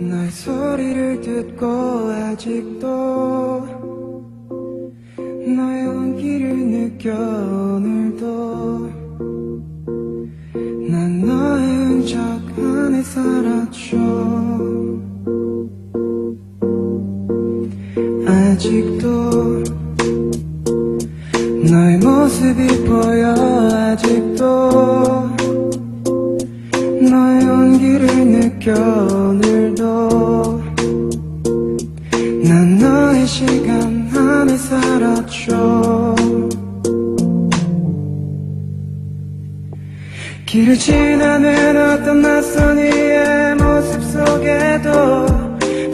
너의 소리를 듣고 아직도 너의 온기를 느껴 오늘도 난 너의 흔적 안에 살았죠 아직도 너의 모습이 보여. 아직도 시간 안에 살았죠 길을 지나는 어떤 낯선 이의 모습 속에도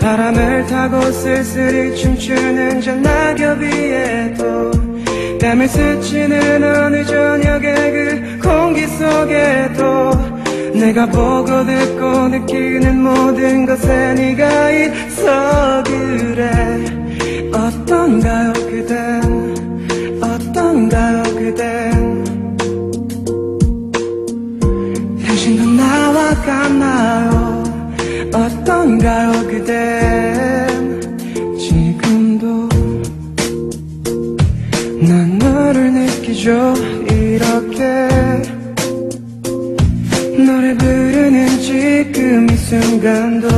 바람을 타고 쓸쓸히 춤추는 저 낙엽 위에도 땀을 스치는 어느 저녁의 그 공기 속에도 내가 보고 듣고 느끼는 모든 것에 네가 있어 나와 같나요? 어떤가요 그댄 지금도 난 너를 느끼죠 이렇게. 너를 부르는 지금 이 순간도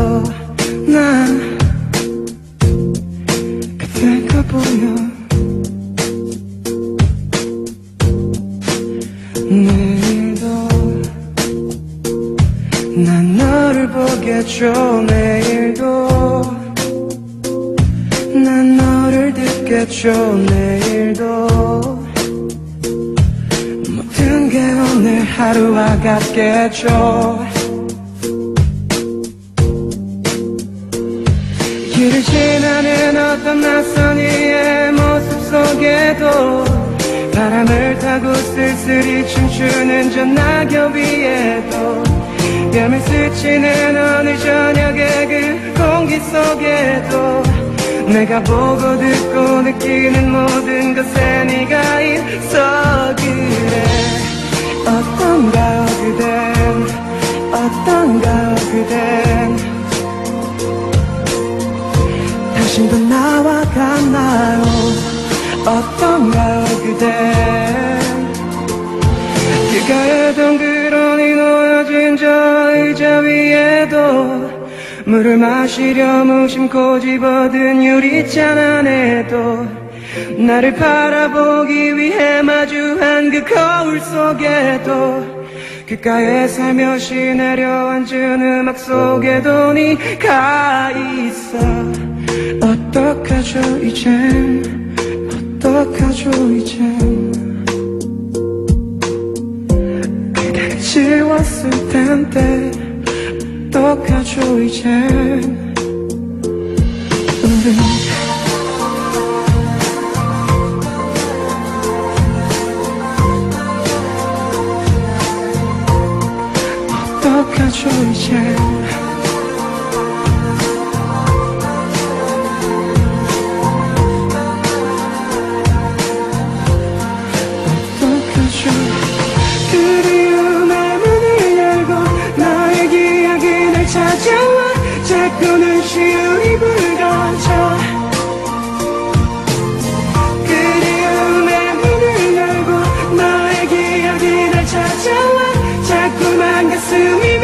난 그때가 보여 보겠죠 내일도. 난 너를 듣겠죠 내일도. 모든 게 오늘 하루와 같겠죠. 길을 지나는 어떤 낯선 이의 모습 속에도 바람을 타고 쓸쓸히 춤추는 저 낙엽 위에도 뺨을 스치는 어느 저녁의 그 공기 속에도 내가 보고 듣고 느끼는 모든 것에 네가 있어 그래. 어떤가요 그댄? 어떤가요 그댄? 당신도 나와 같나요? 어떤가요 그댄? 길가에 덩그러니 놓여진 저 의자 위에도 물을 마시려 무심코 집어든 유리잔 안에도 나를 바라보기 위해 마주한 그 거울 속에도 귓가에 살며시 내려앉은 음악 속에도 네가 있어. 어떡하죠 이젠? 어떡하죠 이젠? 그게 지웠을 텐데 어떡하죠 이젠 우린 어떡하죠 이젠 그는 시울이 불가져 그리움에 문을 열고 너의 기억이 날 찾아와 자꾸만 가슴이